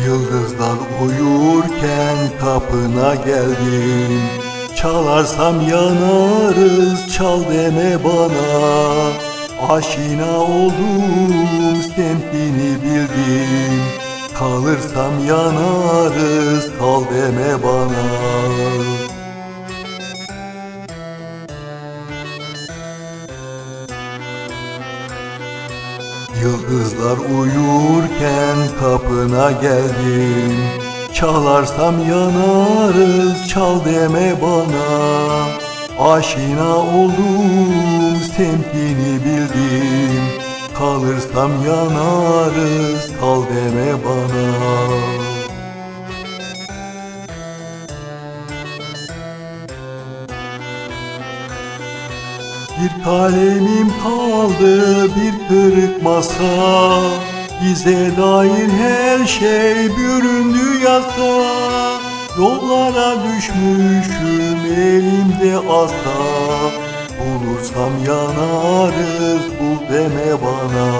Yıldızlar uyurken kapına geldim. Çalarsam yanarız çal deme bana. Aşina oldum semtini bildim. Kalırsam yanarız kal deme bana. Yıldızlar uyurken kapına geldim. Çalarsam yanarız çal deme bana. Aşina oldum semtini bildim. Kalırsam yanarız kal deme bana. Bir kalemim kaldı bir kırık masa Bize dair her şey büründü yasa Yollara düşmüşüm elimde asa Bulursam yanarız bul deme bana.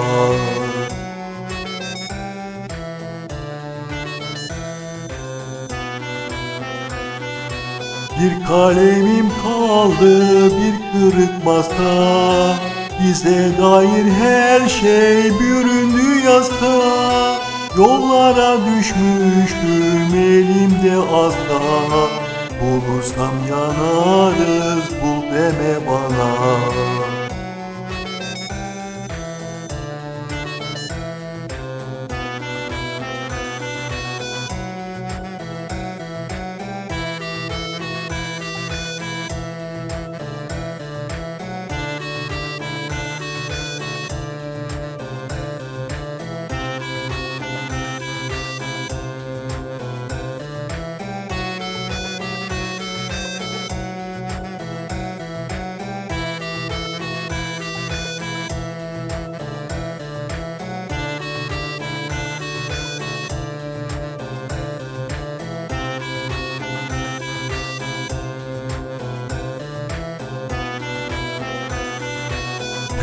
Bir kalemim kaldı bir kırık masa. Bize dair her şey büründü yasa Yollara düşmüştüm elimde asa Bulursam yanarız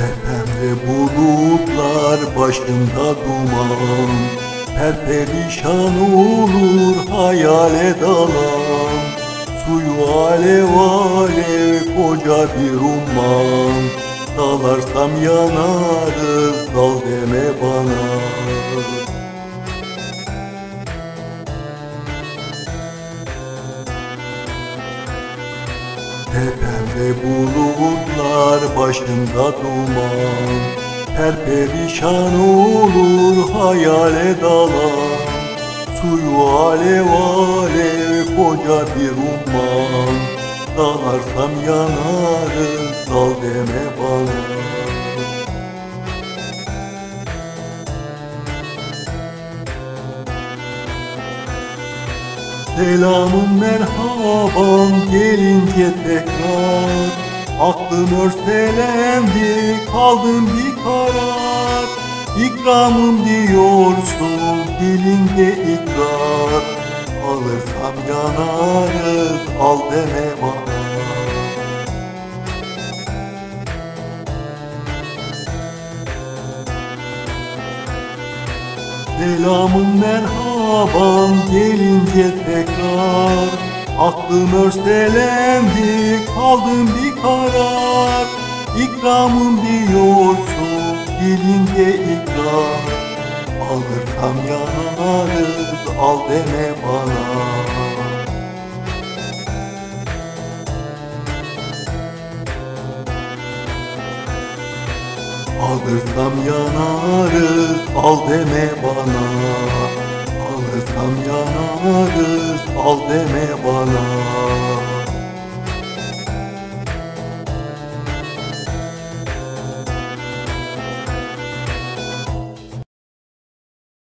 Tepemde bulutlar başımda duman. Perperişan olur hayale dalan. Suyu alev alev koca bir umman. Dalarsam yanarız dal deme bana başımda duman Perperişan olur hayale dalan Suyu alev alev koca bir umman Dalarsam yanarız dal deme bana. Selamın merhaban gelince tekrar Aklım örselendi kaldım bir karar İkramım diyorsun dilinde ikrar. Alırsam yanarız al deme bana. Selamın merhaban gelince tekrar. Aklım karar İkramım diyorsun dilinde ikrar Alırsam yanarız al deme bana. Alırsam yanarız al deme bana. Alırsam yanarız al deme bana